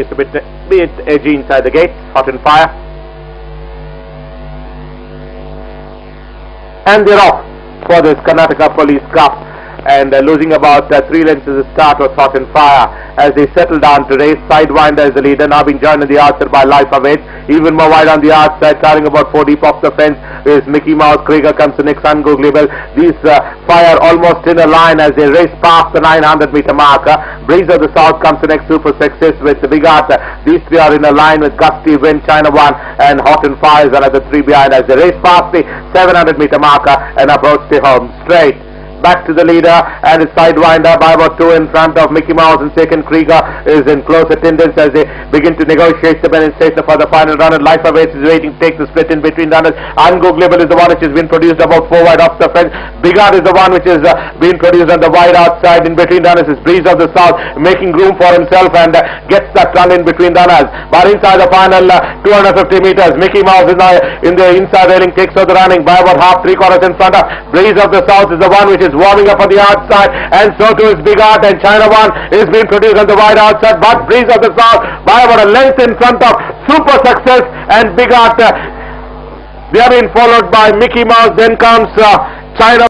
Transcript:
It's a bit, edgy inside the gate, hot and fire. And they're off for this Karnataka Police Cup and uh, losing about uh, three lengths at the start was hot and fire as they settle down to race. Sidewinder is the leader, now being joined on the outside by Life Awaits. Even more wide on the outside, carrying about four deep off the fence is Mickey Mouse. Krieger comes to next, ungoogleable. These uh, fire almost in a line as they race past the 900 meter marker. Breeze of the South comes to next, Super Success with the Big Art. These three are in a line with Gusty, Wind, China One and Hot and Fire is another three behind as they race past the 700 meter marker and approach the home straight back to the leader and his sidewinder by about two in front of Mickey Mouse and second Krieger is in close attendance as they begin to negotiate the station for the final run and Life Awaits is waiting to take the split in between runners. Ungooglable is the one which has been produced about four wide off the fence. Big Art is the one which has uh, been produced on the wide outside in between runners is Breeze of the South making room for himself and uh, gets that run in between runners. But inside the final uh, 250 meters Mickey Mouse is now in the inside railing takes out the running by about half three quarters in front of Breeze of the South is the one which is is warming up on the outside and so too is Big Art and China One is being produced on the wide outside. But Breeze of the South by about a length in front of Super Success and Big Art uh, they are being followed by Mickey Mouse then comes uh, China